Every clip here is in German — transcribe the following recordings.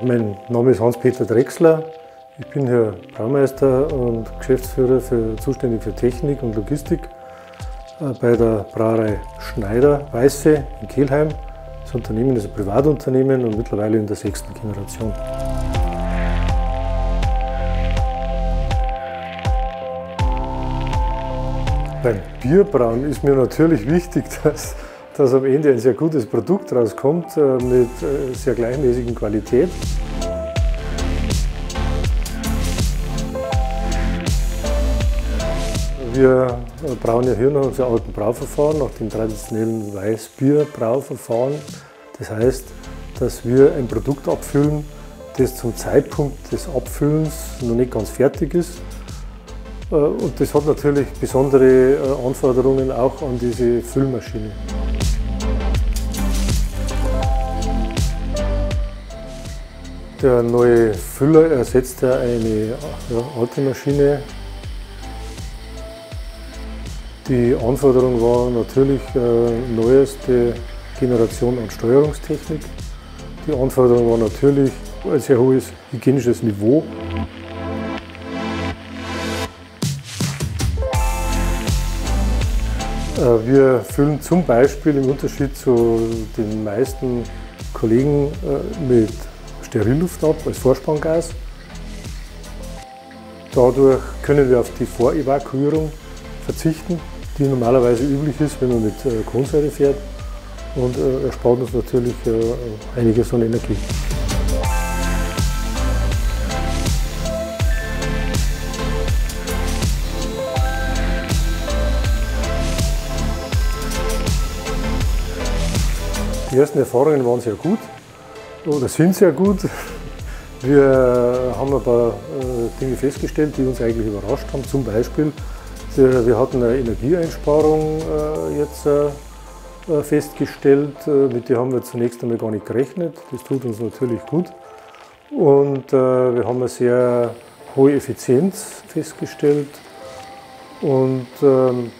Mein Name ist Hans-Peter Drechsler. Ich bin hier Braumeister und Geschäftsführer für, zuständig für Technik und Logistik äh, bei der Brauerei Schneider Weiße in Kelheim. Das Unternehmen ist ein Privatunternehmen und mittlerweile in der sechsten Generation. Beim Bierbrauen ist mir natürlich wichtig, dass, dass am Ende ein sehr gutes Produkt rauskommt äh, mit äh, sehr gleichmäßigen Qualität. Wir brauen ja hier noch unser alten Brauverfahren, nach dem traditionellen Weißbierbrauverfahren. Das heißt, dass wir ein Produkt abfüllen, das zum Zeitpunkt des Abfüllens noch nicht ganz fertig ist. Äh, und das hat natürlich besondere Anforderungen auch an diese Füllmaschine. Der neue Füller ersetzt ja eine alte Maschine, die Anforderung war natürlich äh, neueste Generation an Steuerungstechnik. Die Anforderung war natürlich ein sehr hohes hygienisches Niveau. Äh, wir füllen zum Beispiel im Unterschied zu den meisten Kollegen äh, mit Sterilluft ab als Vorspangas. Dadurch können wir auf die Vorevakuierung verzichten die normalerweise üblich ist, wenn man mit äh, Kohlensäure fährt und äh, erspart uns natürlich äh, einiges an Energie. Die ersten Erfahrungen waren sehr gut oder sind sehr gut. Wir haben ein paar Dinge festgestellt, die uns eigentlich überrascht haben. Zum Beispiel, wir hatten eine Energieeinsparung äh, jetzt äh, festgestellt. Äh, mit der haben wir zunächst einmal gar nicht gerechnet. Das tut uns natürlich gut. Und wir haben eine sehr hohe Effizienz festgestellt. Und ähm,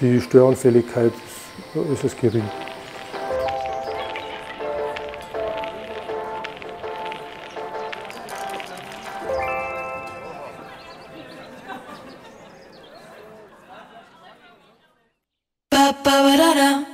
die Störanfälligkeit ist es gering. ba ba ba da da.